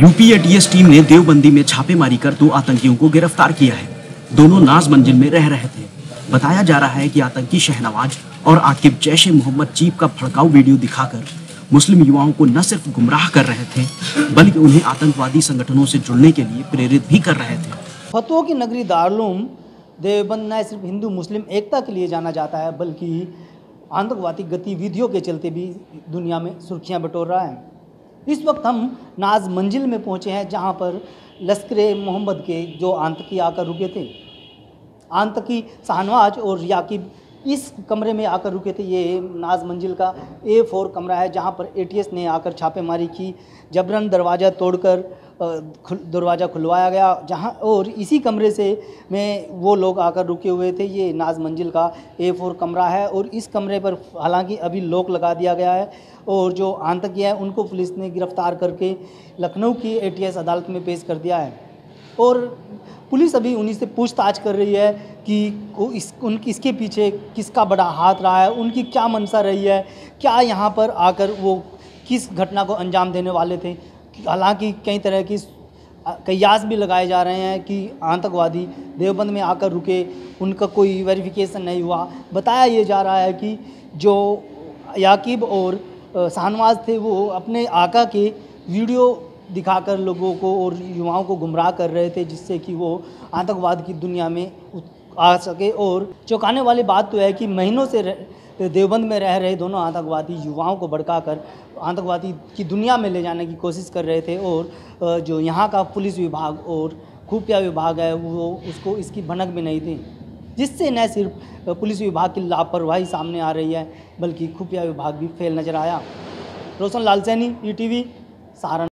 UP ATS team ने देवबंदी में छापेमारी कर दो आतंकियों को गिरफ़्तार किया है। दोनों नाज मंजिल में रह रहे थे। बताया जा रहा है कि आतंकी शहनवाज और आकिब जैश ए मोहम्मद चीफ का भड़काऊ वीडियो दिखाकर मुस्लिम युवाओं को न सिर्फ़ गुमराह कर रहे थे, बल्कि उन्हें आतंकवादी संगठनों से जुड़ने के लिए प्रेरित भी कर रहे थे। फतुओं की नगरी दारुलूम, देवबंद न सिर्फ़ हिंदू, मुस्लिम एकता के लिए जाना जाता है, बल्कि आतंकवादी गतिविधियों के चलते भी दुनिया में सुर्खियाँ बटोर रहा है। इस वक्त हम नाज मंजिल में पहुँचे हैं, जहाँ पर लश्कर मोहम्मद के जो आंतकी आकर रुके थे, आंतकी शाहनवाज और याकिब इस कमरे में आकर रुके थे। ये नाज मंजिल का ए फोर कमरा है, जहाँ पर एटीएस ने आकर छापेमारी की। जबरन दरवाज़ा तोड़कर दरवाज़ा खुलवाया गया, जहाँ, और इसी कमरे से में वो लोग आकर रुके हुए थे। ये नाज मंजिल का ए फोर कमरा है, और इस कमरे पर हालाँकि अभी लॉक लगा दिया गया है, और जो आतंकी है, उनको पुलिस ने गिरफ़्तार करके लखनऊ की एटीएस अदालत में पेश कर दिया है। और पुलिस अभी उन्हीं से पूछताछ कर रही है कि इस, उन, इसके पीछे किसका बड़ा हाथ रहा है, उनकी क्या मंशा रही है, क्या यहाँ पर आकर वो किस घटना को अंजाम देने वाले थे। हालाँकि कई तरह की कयास भी लगाए जा रहे हैं कि आतंकवादी देवबंद में आकर रुके, उनका कोई वेरिफिकेशन नहीं हुआ। बताया ये जा रहा है कि जो याकिब और शाहनवाज थे, वो अपने आका के वीडियो दिखाकर लोगों को और युवाओं को गुमराह कर रहे थे, जिससे कि वो आतंकवाद की दुनिया में आ सके और चौंकाने वाली बात तो है कि महीनों से देवबंद में रह रहे दोनों आतंकवादी युवाओं को भड़काकर आतंकवादी की दुनिया में ले जाने की कोशिश कर रहे थे और जो यहाँ का पुलिस विभाग और खुफिया विभाग है, वो उसको इसकी भनक भी नहीं थी जिससे न सिर्फ़ पुलिस विभाग की लापरवाही सामने आ रही है, बल्कि खुफिया विभाग भी फेल नज़र आया। Roshan Lal Saini E T Saharan